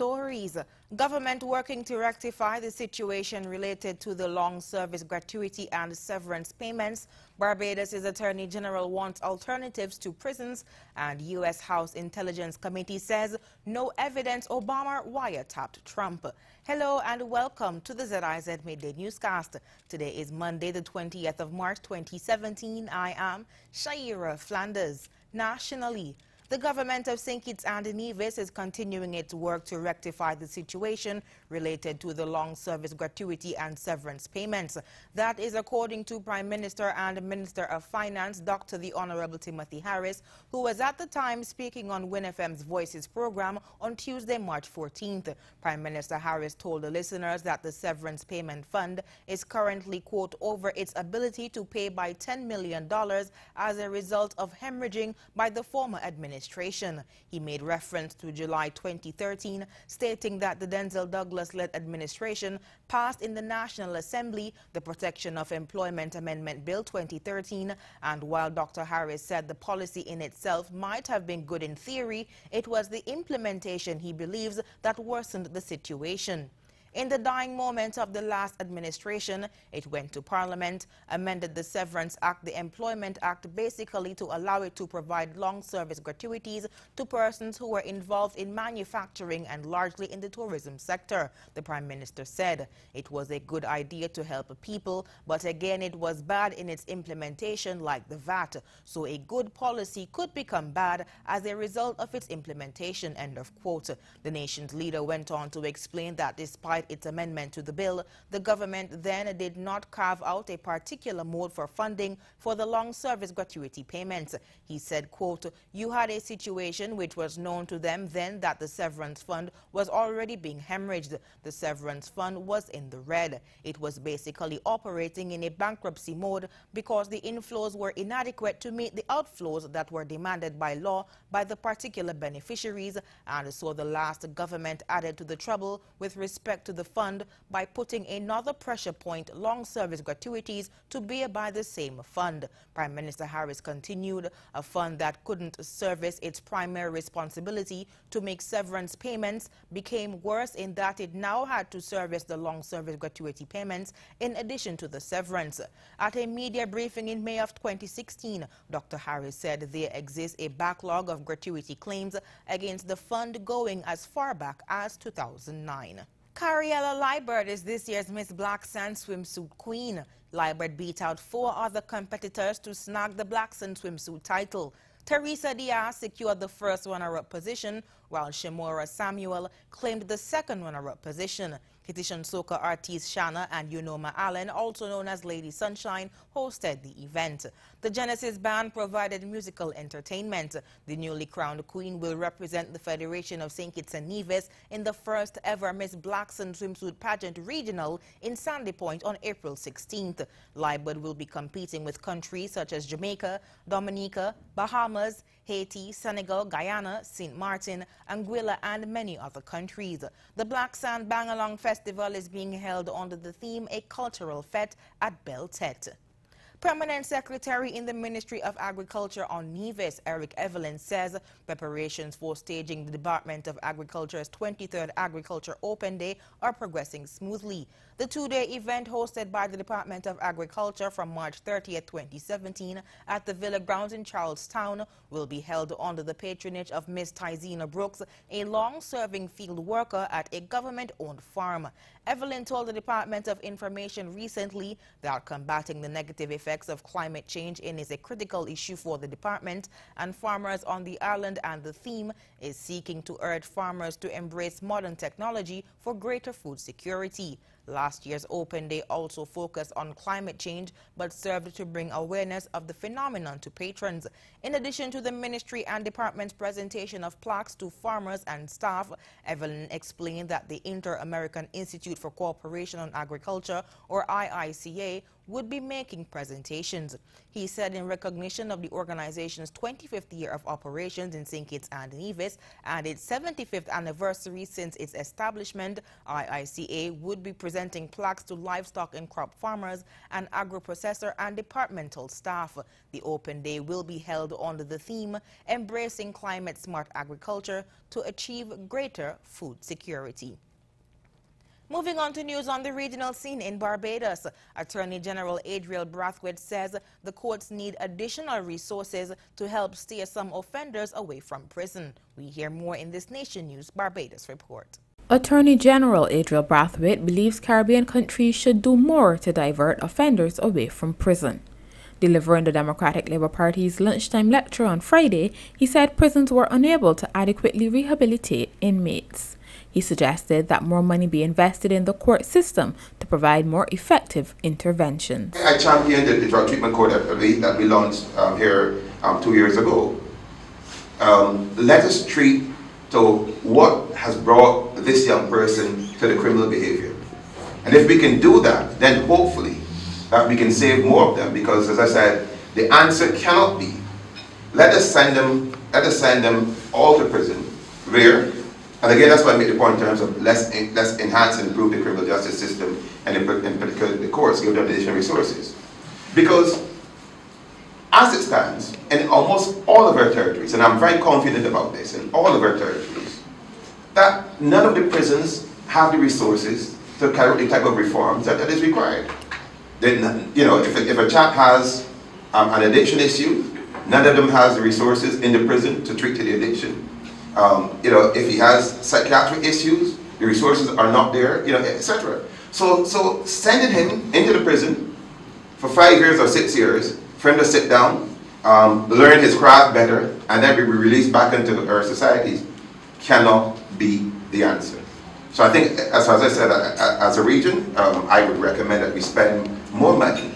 stories. Government working to rectify the situation related to the long service gratuity and severance payments. Barbados' Attorney General wants alternatives to prisons and U.S. House Intelligence Committee says no evidence Obama wiretapped Trump. Hello and welcome to the ZIZ Midday Newscast. Today is Monday, the 20th of March 2017. I am Shaira Flanders. Nationally, the government of St. Kitts and Nevis is continuing its work to rectify the situation related to the long service gratuity and severance payments. That is according to Prime Minister and Minister of Finance, Dr. the Honorable Timothy Harris, who was at the time speaking on WINN FM's Voices program on Tuesday, March 14th. Prime Minister Harris told the listeners that the severance payment fund is currently, quote, over its ability to pay by $10 million as a result of hemorrhaging by the former administration administration. He made reference to July 2013, stating that the Denzil Douglas-led administration passed in the National Assembly the Protection of Employment Amendment Bill 2013, and while Dr. Harris said the policy in itself might have been good in theory, it was the implementation he believes that worsened the situation. In the dying moments of the last administration, it went to Parliament, amended the Severance Act, the Employment Act, basically to allow it to provide long service gratuities to persons who were involved in manufacturing and largely in the tourism sector. The Prime Minister said it was a good idea to help people, but again it was bad in its implementation like the VAT. So a good policy could become bad as a result of its implementation, end of quote. The nation's leader went on to explain that despite despite its amendment to the bill, the government then did not carve out a particular mode for funding for the long service gratuity payments. He said, quote, you had a situation which was known to them then that the severance fund was already being hemorrhaged. The severance fund was in the red. It was basically operating in a bankruptcy mode because the inflows were inadequate to meet the outflows that were demanded by law by the particular beneficiaries and so the last government added to the trouble with respect to to the fund by putting another pressure point, long service gratuities, to bear by the same fund. Prime Minister Harris continued, a fund that couldn't service its primary responsibility to make severance payments became worse in that it now had to service the long service gratuity payments in addition to the severance. At a media briefing in May of 2016, Dr. Harris said there exists a backlog of gratuity claims against the fund going as far back as 2009. Cariella Liburd is this year's Miss Black Sand Swimsuit Queen. Liburd beat out four other competitors to snag the Black Sand Swimsuit title. Teresa Diaz secured the first runner-up position, while Shimora Samuel claimed the second runner-up position. Kittitian soca artist Shanna and Unoma Allen, also known as Lady Sunshine, hosted the event. The Genesis Band provided musical entertainment. The newly crowned queen will represent the Federation of St. Kitts and Nevis in the first ever Miss Black Sand Swimsuit Pageant Regional in Sandy Point on April 16th. Liburd will be competing with countries such as Jamaica, Dominica, Bahamas, Haiti, Senegal, Guyana, St. Martin, Anguilla, and many other countries. The Black Sand Bangalong Festival is being held under the theme A Cultural Fete at Belle Tete. Permanent Secretary in the Ministry of Agriculture on Nevis, Eric Evelyn, says preparations for staging the Department of Agriculture's 23rd Agriculture Open Day are progressing smoothly. The two-day event hosted by the Department of Agriculture from March 30th, 2017 at the Villa Grounds in Charlestown will be held under the patronage of Ms. Tizina Brooks, a long-serving field worker at a government-owned farm. Evelyn told the Department of Information recently that combating the negative effects of climate change is a critical issue for the department and farmers on the island and the theme is seeking to urge farmers to embrace modern technology for greater food security. Last year's Open Day also focused on climate change but served to bring awareness of the phenomenon to patrons. In addition to the ministry and department's presentation of plaques to farmers and staff, Evelyn explained that the Inter-American Institute for Cooperation on Agriculture, or IICA, would be making presentations. He said in recognition of the organization's 25th year of operations in St. Kitts and Nevis and its 75th anniversary since its establishment, IICA would be presenting plaques to livestock and crop farmers and agro-processor and departmental staff. The open day will be held under the theme Embracing Climate Smart Agriculture to Achieve Greater Food Security. Moving on to news on the regional scene in Barbados, Attorney General Adriel Brathwaite says the courts need additional resources to help steer some offenders away from prison. We hear more in this Nation News Barbados report. Attorney General Adriel Brathwaite believes Caribbean countries should do more to divert offenders away from prison. Delivering the Democratic Labour Party's lunchtime lecture on Friday, he said prisons were unable to adequately rehabilitate inmates. He suggested that more money be invested in the court system to provide more effective interventions. I championed the drug treatment court that we, launched um, here um, two years ago. Um, let us treat to what has brought this young person to the criminal behavior. And if we can do that, then hopefully that we can save more of them because as I said, the answer cannot be let us send them, let us send them all to prison. Where and again, that's why I make the point in terms of let's, let's enhance and improve the criminal justice system and in, in particular the courts, give them additional resources. Because as it stands, in almost all of our territories, and I'm very confident about this, in all of our territories, that none of the prisons have the resources to carry out the type of reforms that, that is required. Then, you know, if, if a chap has um, an addiction issue, none of them has the resources in the prison to treat the addiction. Um, you know, if he has psychiatric issues, the resources are not there, you know, etc. So, so sending him into the prison for five years or six years for him to sit down, um, learn his craft better, and then be released back into our societies cannot be the answer. So I think, as, as I said, as a region, um, I would recommend that we spend more money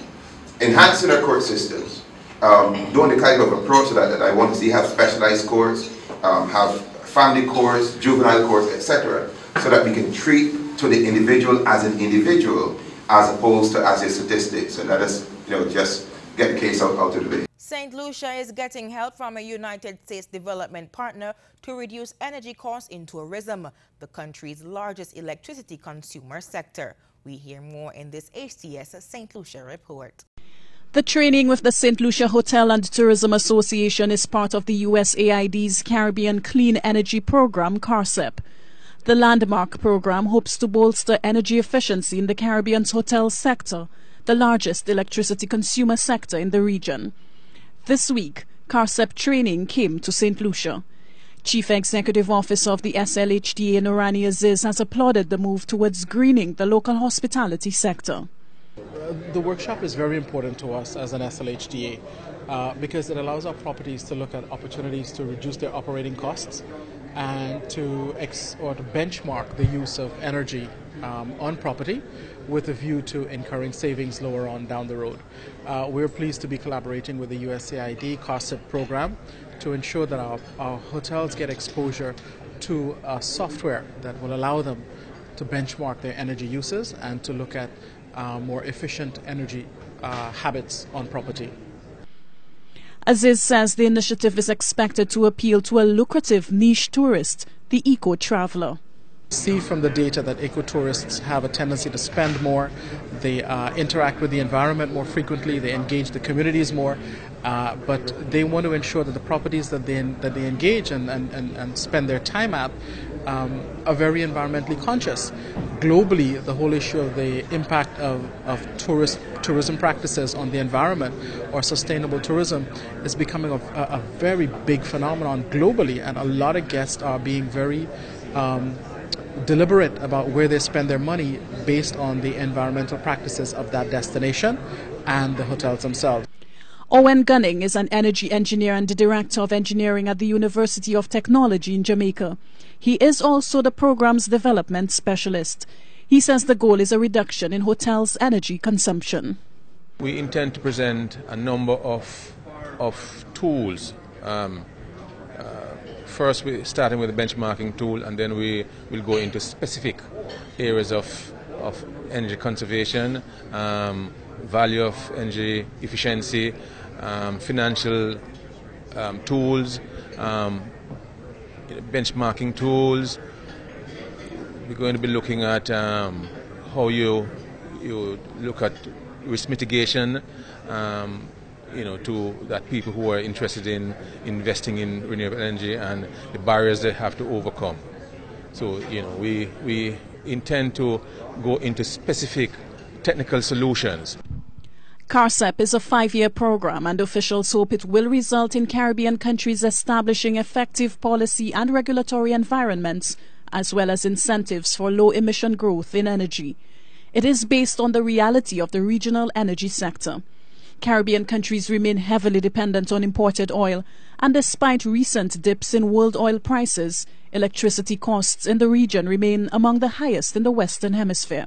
enhancing our court systems, um, doing the kind of approach that, that I want to see have specialized courts, um, have family courts, juvenile courts, etc., so that we can treat to the individual as an individual as opposed to as a statistic. So let us, you know, just get the case out, out of the way. St. Lucia is getting help from a United States development partner to reduce energy costs in tourism, the country's largest electricity consumer sector. We hear more in this HTS St. Lucia report. The training with the St. Lucia Hotel and Tourism Association is part of the USAID's Caribbean Clean Energy Program, CARCEP. The landmark program hopes to bolster energy efficiency in the Caribbean's hotel sector, the largest electricity consumer sector in the region. This week, CARCEP training came to St. Lucia. Chief Executive Officer of the SLHTA, Noorani Azeez, has applauded the move towards greening the local hospitality sector the workshop is very important to us as an SLHTA uh, because it allows our properties to look at opportunities to reduce their operating costs and to ex- or to benchmark the use of energy um, on property with a view to incurring savings lower on down the road. Uh, we're pleased to be collaborating with the USAID CARCEP program to ensure that our, our hotels get exposure to software that will allow them to benchmark their energy uses and to look at uh, more efficient energy uh, habits on property. Azeez says the initiative is expected to appeal to a lucrative niche tourist, the eco traveler see from the data that ecotourists have a tendency to spend more, they uh, interact with the environment more frequently, they engage the communities more, uh, but they want to ensure that the properties that they, that they engage and, and, and, spend their time at um, are very environmentally conscious. Globally, the whole issue of the impact of, of tourist, tourism practices on the environment or sustainable tourism is becoming a, a very big phenomenon globally, and a lot of guests are being very um, deliberate about where they spend their money based on the environmental practices of that destination and the hotels themselves. Owen Gunning is an energy engineer and the director of engineering at the University of Technology in Jamaica. He is also the program's development specialist. He says the goal is a reduction in hotels' energy consumption. We intend to present a number of, of tools um, first we're starting with a benchmarking tool and then we will go into specific areas of, of energy conservation, um, value of energy efficiency, um, financial um, tools, um, benchmarking tools. We're going to be looking at um, how you you look at risk mitigation, um, you know, to that people who are interested in investing in renewable energy and the barriers they have to overcome. So, you know, we, we intend to go into specific technical solutions. CARCEP is a five-year program and officials hope it will result in Caribbean countries establishing effective policy and regulatory environments as well as incentives for low-emission growth in energy. It is based on the reality of the regional energy sector. Caribbean countries remain heavily dependent on imported oil, and despite recent dips in world oil prices, electricity costs in the region remain among the highest in the Western Hemisphere.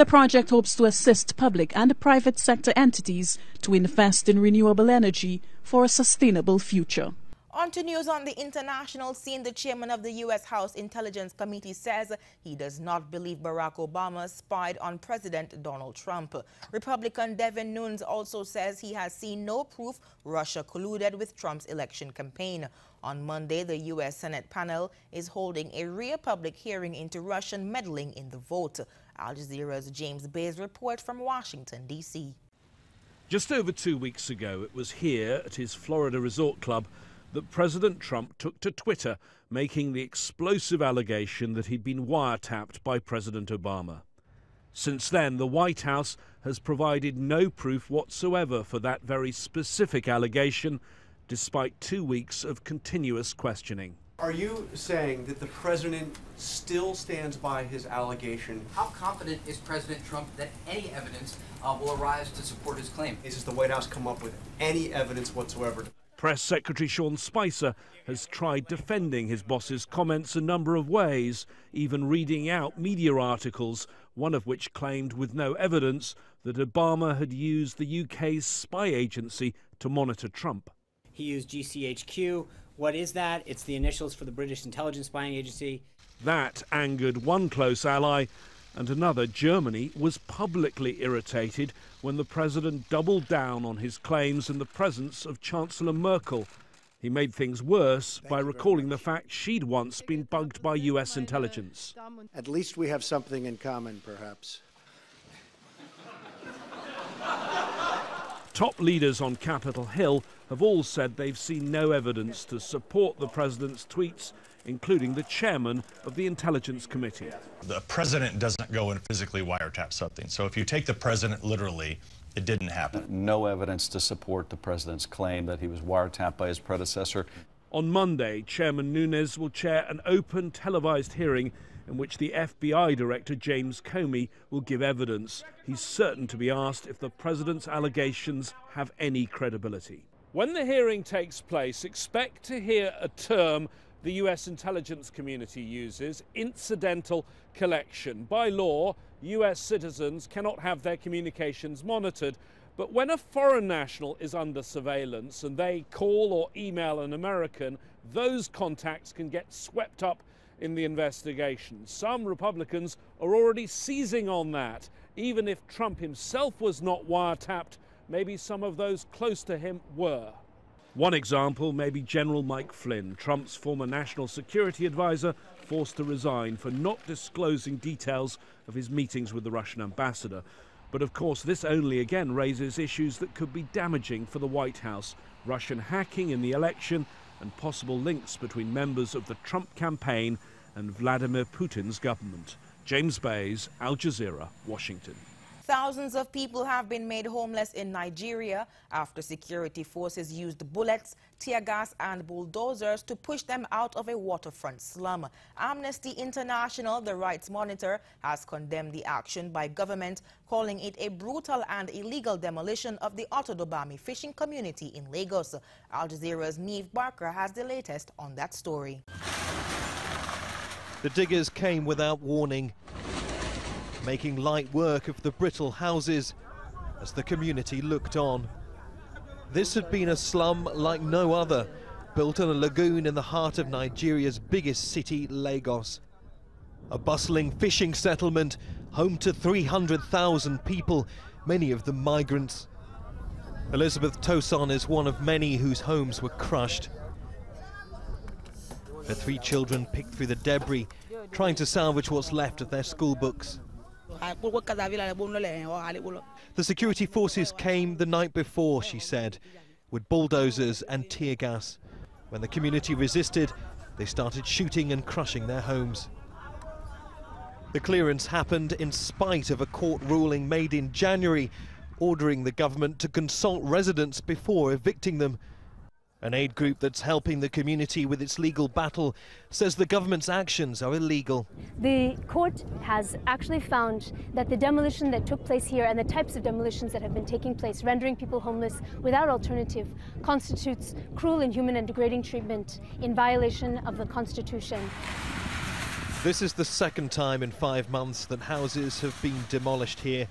The project hopes to assist public and private sector entities to invest in renewable energy for a sustainable future. On to news on the international scene, the chairman of the U.S. House Intelligence Committee says he does not believe Barack Obama spied on President Donald Trump. Republican Devin Nunes also says he has seen no proof Russia colluded with Trump's election campaign. On Monday, the U.S. Senate panel is holding a real public hearing into Russian meddling in the vote. Al Jazeera's James Bays report from Washington, D.C. Just over two weeks ago, it was here at his Florida resort club that President Trump took to Twitter, making the explosive allegation that he'd been wiretapped by President Obama. Since then, the White House has provided no proof whatsoever for that very specific allegation, despite two weeks of continuous questioning. Are you saying that the president still stands by his allegation? How confident is President Trump that any evidence uh, will arise to support his claim? Is the White House come up with any evidence whatsoever? Press Secretary Sean Spicer has tried defending his boss's comments a number of ways, even reading out media articles, one of which claimed with no evidence that Obama had used the UK's spy agency to monitor Trump. He used GCHQ. What is that? It's the initials for the British intelligence spying agency. That angered one close ally and another, Germany, was publicly irritated when the president doubled down on his claims in the presence of Chancellor Merkel. He made things worse by recalling the fact she'd once been bugged by US intelligence. At least we have something in common, perhaps. Top leaders on Capitol Hill have all said they've seen no evidence to support the president's tweets including the chairman of the Intelligence Committee. The president doesn't go and physically wiretap something. So if you take the president literally, it didn't happen. No evidence to support the president's claim that he was wiretapped by his predecessor. On Monday, Chairman Nunes will chair an open televised hearing in which the FBI Director James Comey will give evidence. He's certain to be asked if the president's allegations have any credibility. When the hearing takes place, expect to hear a term the US intelligence community uses incidental collection. By law, US citizens cannot have their communications monitored, but when a foreign national is under surveillance and they call or email an American, those contacts can get swept up in the investigation. Some Republicans are already seizing on that. Even if Trump himself was not wiretapped, maybe some of those close to him were. One example may be General Mike Flynn, Trump's former national security advisor, forced to resign for not disclosing details of his meetings with the Russian ambassador. But of course, this only again raises issues that could be damaging for the White House Russian hacking in the election and possible links between members of the Trump campaign and Vladimir Putin's government. James Bays, Al Jazeera, Washington. Thousands of people have been made homeless in Nigeria after security forces used bullets, tear gas and bulldozers to push them out of a waterfront slum. Amnesty International, the rights monitor, has condemned the action by government, calling it a brutal and illegal demolition of the Otodo-Gbame fishing community in Lagos. Al Jazeera's Neave Barker has the latest on that story. The diggers came without warning making light work of the brittle houses as the community looked on. This had been a slum like no other, built on a lagoon in the heart of Nigeria's biggest city, Lagos. A bustling fishing settlement, home to 300,000 people, many of them migrants. Elizabeth Toson is one of many whose homes were crushed. Her three children picked through the debris, trying to salvage what's left of their school books. The security forces came the night before, she said, with bulldozers and tear gas. When the community resisted, they started shooting and crushing their homes. The clearance happened in spite of a court ruling made in January ordering the government to consult residents before evicting them. An aid group that's helping the community with its legal battle says the government's actions are illegal. The court has actually found that the demolition that took place here and the types of demolitions that have been taking place, rendering people homeless without alternative, constitutes cruel, and inhuman, and degrading treatment in violation of the Constitution. This is the second time in five months that houses have been demolished here.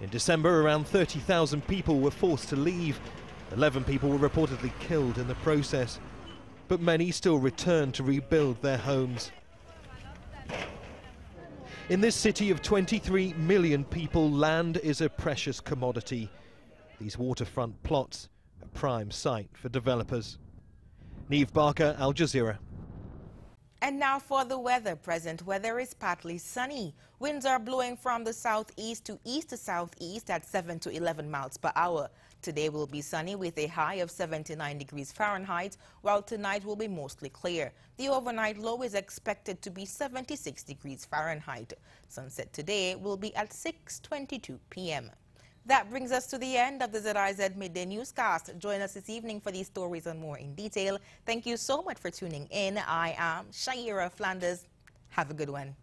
In December, around 30,000 people were forced to leave 11 people were reportedly killed in the process, but many still returned to rebuild their homes. In this city of 23 million people, land is a precious commodity. These waterfront plots, a prime site for developers. Neave Barker, Al Jazeera. And now for the weather. Present weather is partly sunny. Winds are blowing from the southeast to east to southeast at 7 to 11 miles per hour. Today will be sunny with a high of 79 degrees Fahrenheit, while tonight will be mostly clear. The overnight low is expected to be 76 degrees Fahrenheit. Sunset today will be at 6.22 p.m. That brings us to the end of the ZIZ Midday Newscast. Join us this evening for these stories and more in detail. Thank you so much for tuning in. I am Shaira Flanders. Have a good one.